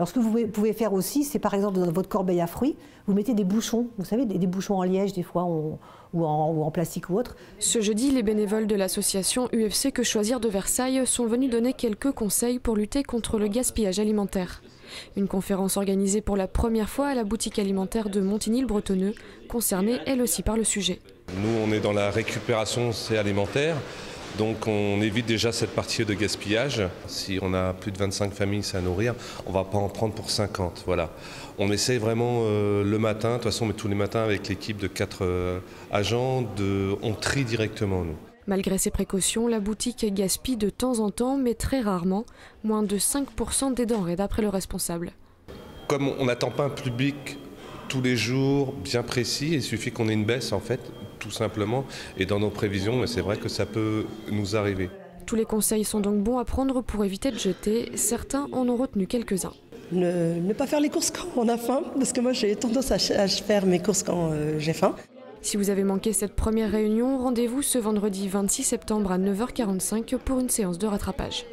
Alors ce que vous pouvez faire aussi, c'est par exemple dans votre corbeille à fruits, vous mettez des bouchons, vous savez, des, bouchons en liège des fois ou, en, ou, en, plastique ou autre. Ce jeudi, les bénévoles de l'association UFC Que Choisir de Versailles sont venus donner quelques conseils pour lutter contre le gaspillage alimentaire. Une conférence organisée pour la première fois à la boutique alimentaire de Montigny-le-Bretonneux, concernée elle aussi par le sujet. Nous, on est dans la récupération c'est alimentaire. Donc on évite déjà cette partie de gaspillage. Si on a plus de 25 familles à nourrir, on ne va pas en prendre pour 50. Voilà. On essaye vraiment euh, le matin, de toute façon, mais tous les matins avec l'équipe de quatre euh, agents, de, on trie directement nous. Malgré ces précautions, la boutique gaspille de temps en temps, mais très rarement, moins de 5% des denrées d'après le responsable. Comme on n'attend pas un public tous les jours bien précis, il suffit qu'on ait une baisse en fait, tout simplement. Et dans nos prévisions, c'est vrai que ça peut nous arriver. Tous les conseils sont donc bons à prendre pour éviter de jeter. Certains en ont retenu quelques-uns. Ne, pas faire les courses quand on a faim, parce que moi j'ai tendance à, faire mes courses quand euh, j'ai faim. Si vous avez manqué cette première réunion, rendez-vous ce vendredi 26 septembre à 9h45 pour une séance de rattrapage.